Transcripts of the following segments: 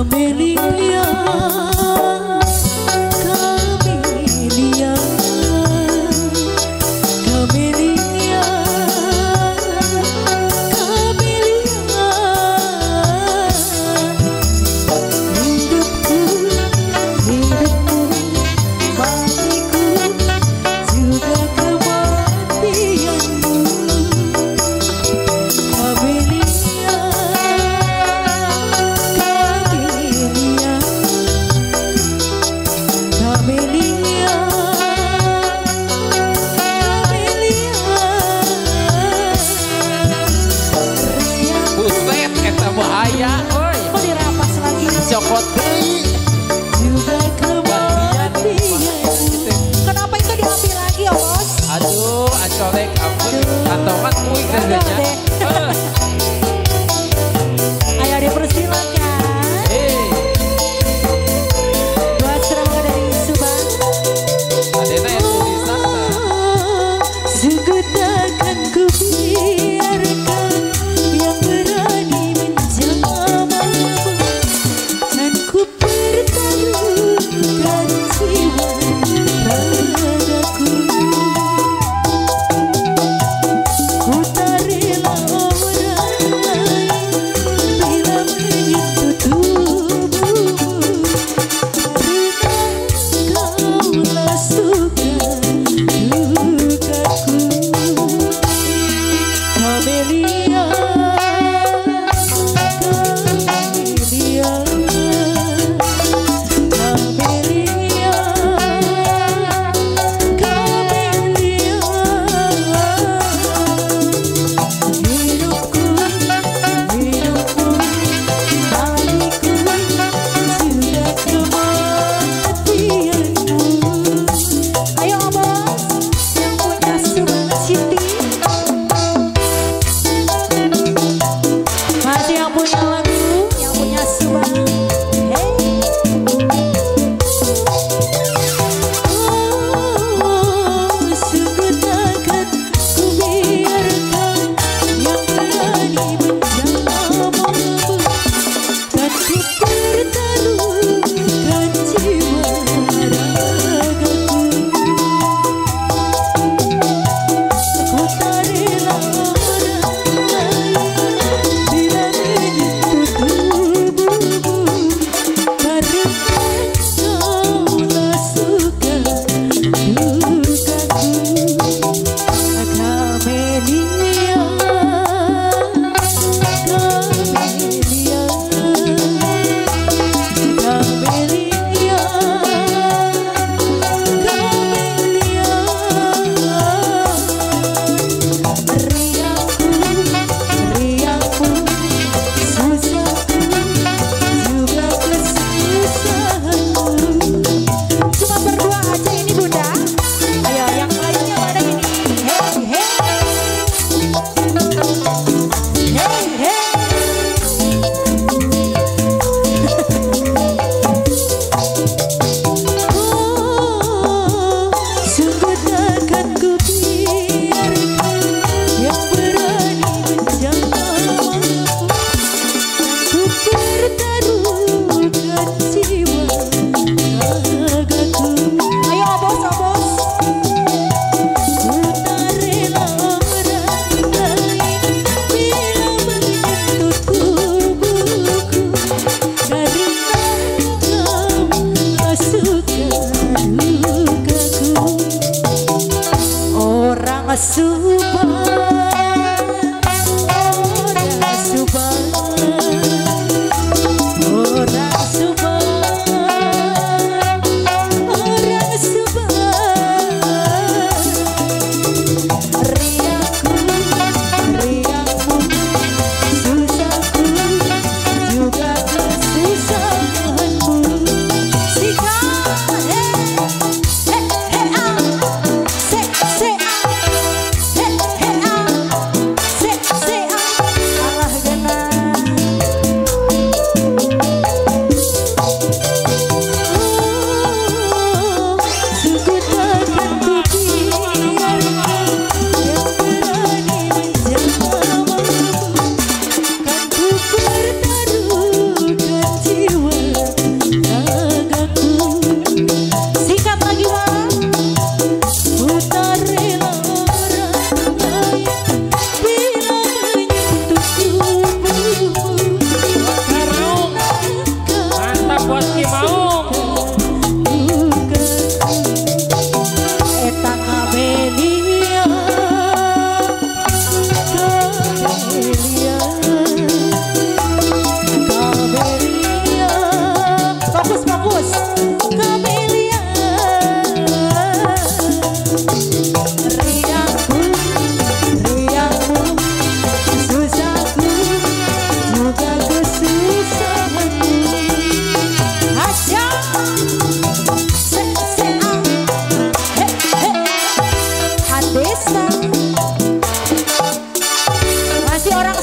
Amelia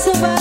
So